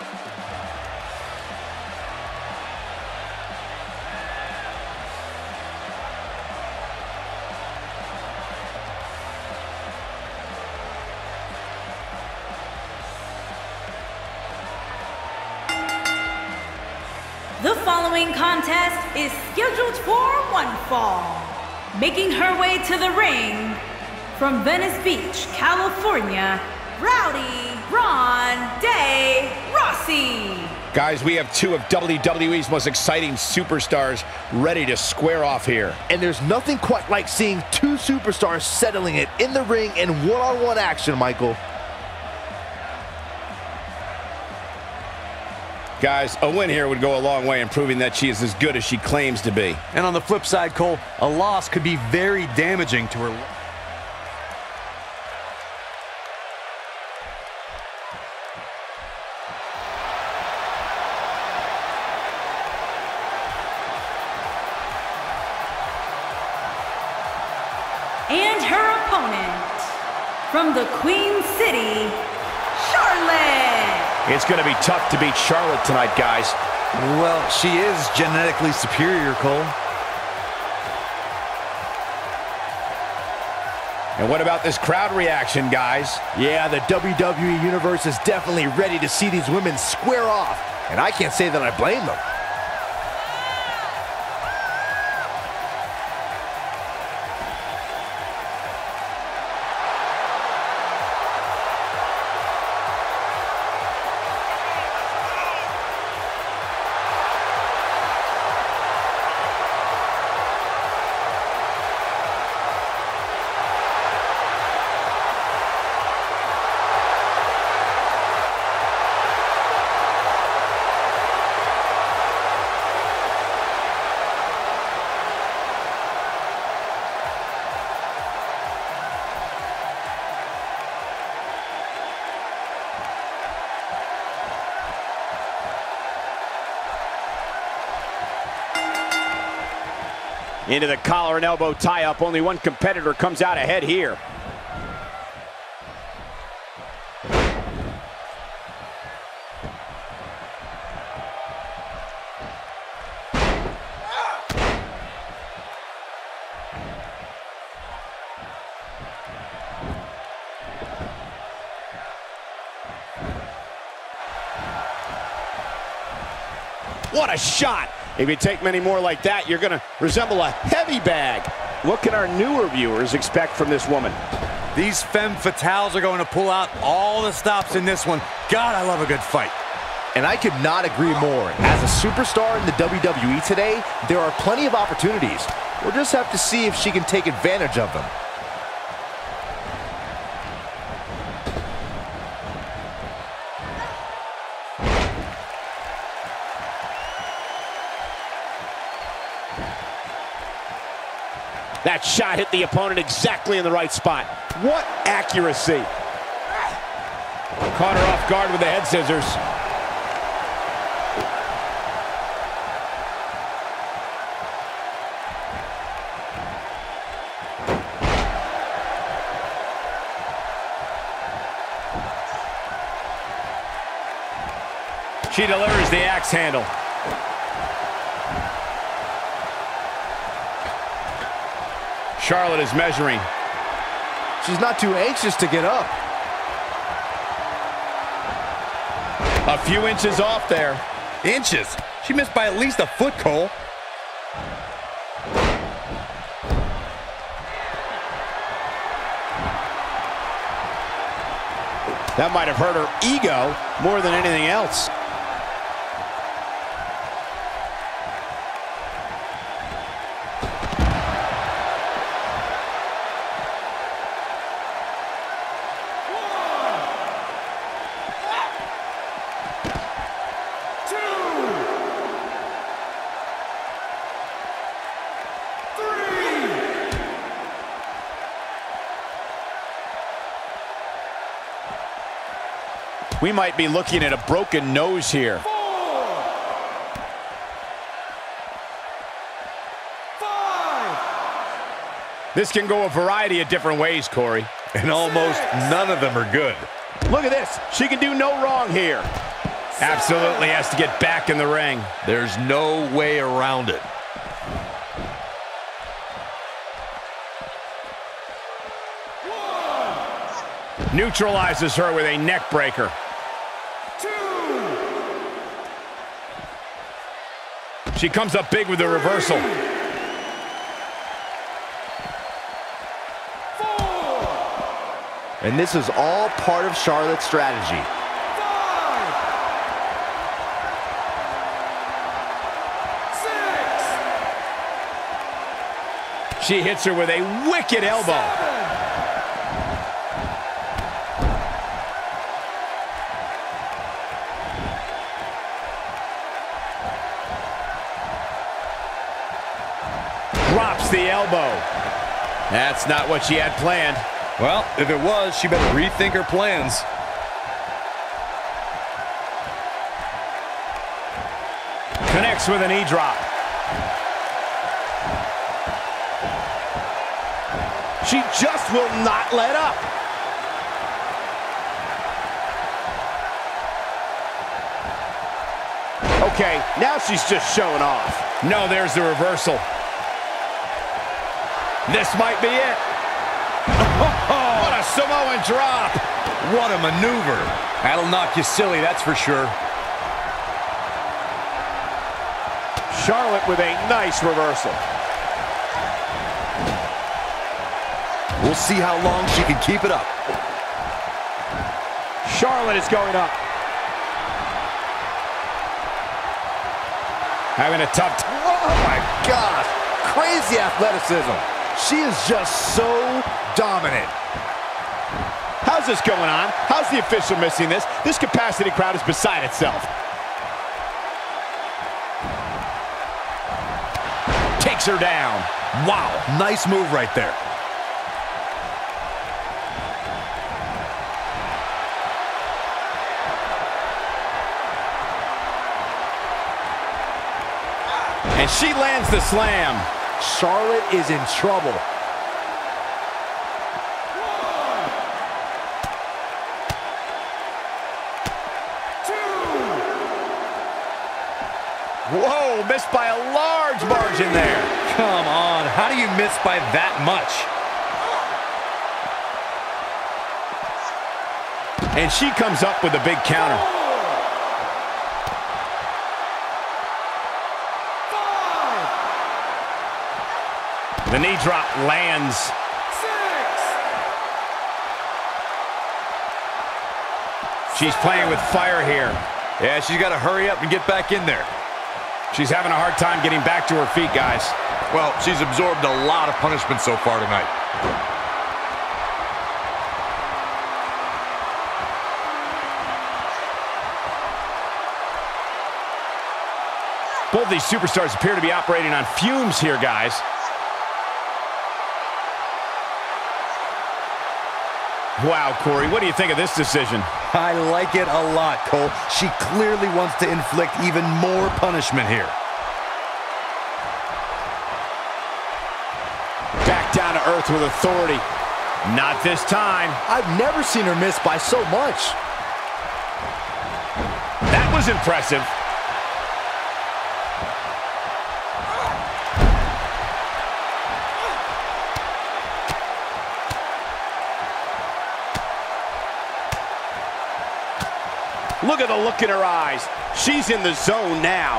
The following contest is scheduled for one fall. Making her way to the ring from Venice Beach, California, Rowdy Ronda Rousey. Guys, we have two of WWE's most exciting superstars ready to square off here. And there's nothing quite like seeing two superstars settling it in the ring in one-on-one action, Michael. Guys, a win here would go a long way in proving that she is as good as she claims to be. And on the flip side, Cole, a loss could be very damaging to her. From the Queen City, Charlotte. It's going to be tough to beat Charlotte tonight, guys. Well, she is genetically superior, Cole. And what about this crowd reaction, guys? Yeah, the WWE Universe is definitely ready to see these women square off. And I can't say that I blame them. Into the collar and elbow tie-up. Only one competitor comes out ahead here. What a shot! If you take many more like that, you're going to resemble a heavy bag. What can our newer viewers expect from this woman? These femme fatales are going to pull out all the stops in this one. God, I love a good fight. And I could not agree more. As a superstar in the WWE today, there are plenty of opportunities. We'll just have to see if she can take advantage of them. That shot hit the opponent exactly in the right spot. What accuracy. Caught her off guard with the head scissors. She delivers the axe handle. Charlotte is measuring. She's not too anxious to get up. A few inches off there. Inches? She missed by at least a foot, Cole. That might have hurt her ego more than anything else. We might be looking at a broken nose here. This can go a variety of different ways, Corey. And almost none of them are good. Look at this. She can do no wrong here. Absolutely has to get back in the ring. There's no way around it. Neutralizes her with a neck breaker. She comes up big with the reversal. And this is all part of Charlotte's strategy. She hits her with a wicked elbow. Drops the elbow. That's not what she had planned. Well, if it was, she better rethink her plans. Connects with an e-drop. She just will not let up. Okay, now she's just showing off. No, there's the reversal. This might be it. what a Samoan drop. What a maneuver. That'll knock you silly, that's for sure. Charlotte with a nice reversal. We'll see how long she can keep it up. Charlotte is going up. Having a tough time. Oh my gosh, crazy athleticism. She is just so dominant. How's this going on? How's the official missing this? This capacity crowd is beside itself. Takes her down. Wow, nice move right there. And she lands the slam. Charlotte is in trouble. Whoa, missed by a large margin there. Come on, how do you miss by that much? And she comes up with a big counter. The knee drop lands. She's playing with fire here. Yeah, she's got to hurry up and get back in there. She's having a hard time getting back to her feet, guys. Well, she's absorbed a lot of punishment so far tonight. Both these superstars appear to be operating on fumes here, guys. Wow, Corey, what do you think of this decision? I like it a lot, Cole. She clearly wants to inflict even more punishment here. Back down to earth with authority. Not this time. I've never seen her miss by so much. That was impressive. Look at the look in her eyes. She's in the zone now.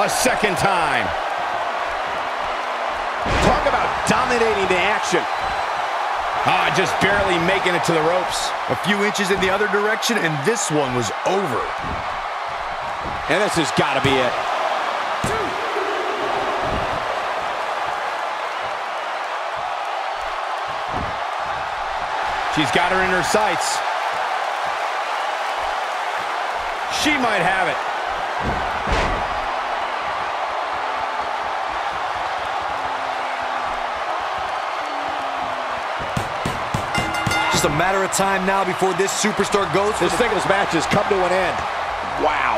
A second time. Talk about dominating the action. Ah, just barely making it to the ropes. A few inches in the other direction, and this one was over. And this has got to be it. She's got her in her sights. She might have it. Just a matter of time now before this superstar goes This singles match has come to an end. Wow.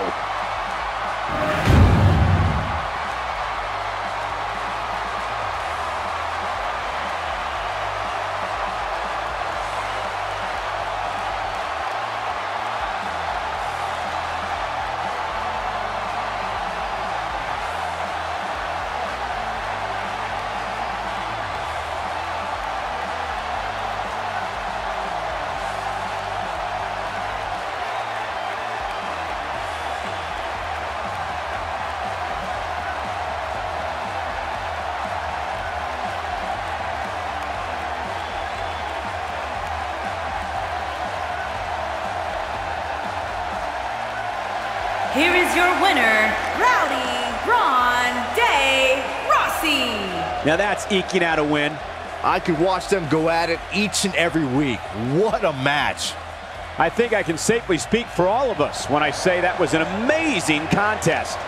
Is your winner, Rowdy Ronda Rousey. Now that's eking out a win. I could watch them go at it each and every week. What a match. I think I can safely speak for all of us when I say that was an amazing contest.